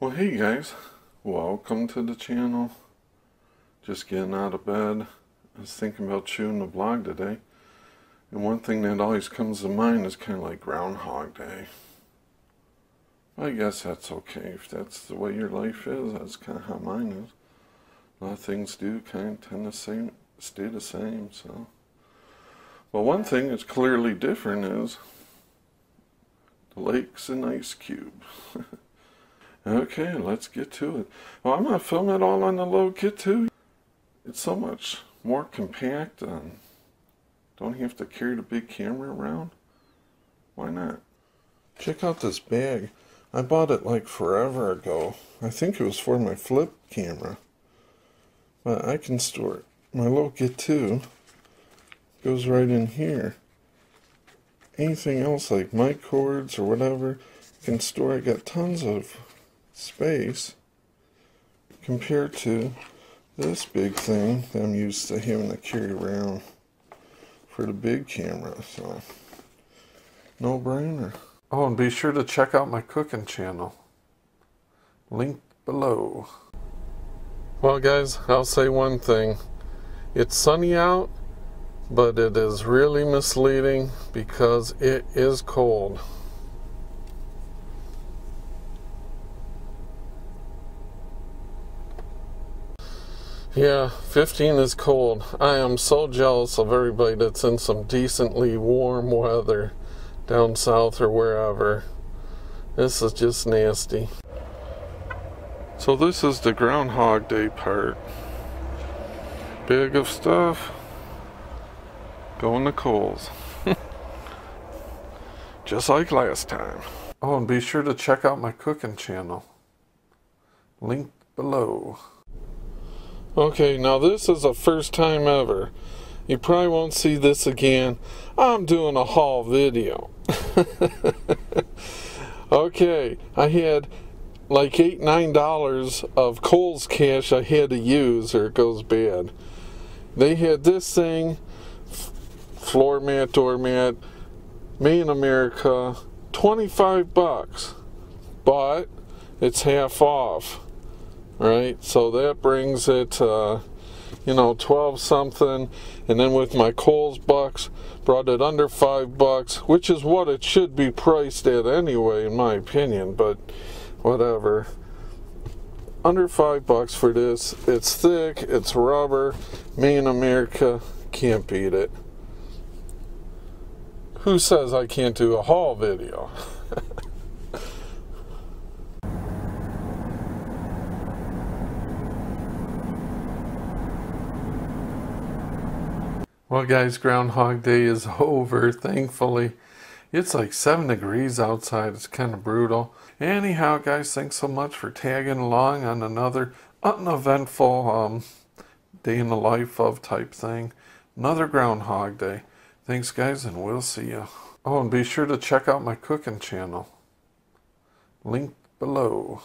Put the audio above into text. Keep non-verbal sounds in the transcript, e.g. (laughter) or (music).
Well, hey guys, welcome to the channel. Just getting out of bed. I was thinking about shooting a vlog today. And one thing that always comes to mind is kind of like Groundhog Day. I guess that's okay. If that's the way your life is, that's kind of how mine is. A lot of things do kind of tend to same, stay the same, so. Well, one thing that's clearly different is the lake's an ice cube. (laughs) Okay, let's get to it. Well, I'm going to film it all on the low kit too. It's so much more compact and don't have to carry the big camera around. Why not? Check out this bag. I bought it like forever ago. I think it was for my flip camera. But I can store it. My low kit too goes right in here. Anything else like mic cords or whatever, can store. I got tons of space compared to this big thing that I'm used to having to carry around for the big camera. So, no brainer. Oh, and be sure to check out my cooking channel. Link below. Well, guys, I'll say one thing. It's sunny out, but it is really misleading because it is cold. Yeah, 15 is cold. I am so jealous of everybody that's in some decently warm weather down south or wherever. This is just nasty. So this is the Groundhog Day part. Big of stuff. Going to Kohl's. (laughs) just like last time. Oh, and be sure to check out my cooking channel. Link below. Okay, now this is the first time ever. You probably won't see this again. I'm doing a haul video. (laughs) okay, I had like eight, nine dollars of Kohl's cash I had to use or it goes bad. They had this thing, floor mat, doormat, made in America, 25 bucks. But it's half off right? So that brings it, uh, you know, 12 something. And then with my Kohl's bucks, brought it under five bucks, which is what it should be priced at anyway, in my opinion, but whatever. Under five bucks for this. It's thick, it's rubber, me in America, can't beat it. Who says I can't do a haul video? (laughs) Well, guys, Groundhog Day is (laughs) over, thankfully. It's like 7 degrees outside. It's kind of brutal. Anyhow, guys, thanks so much for tagging along on another uneventful um, day in the life of type thing. Another Groundhog Day. Thanks, guys, and we'll see you. Oh, and be sure to check out my cooking channel. Link below.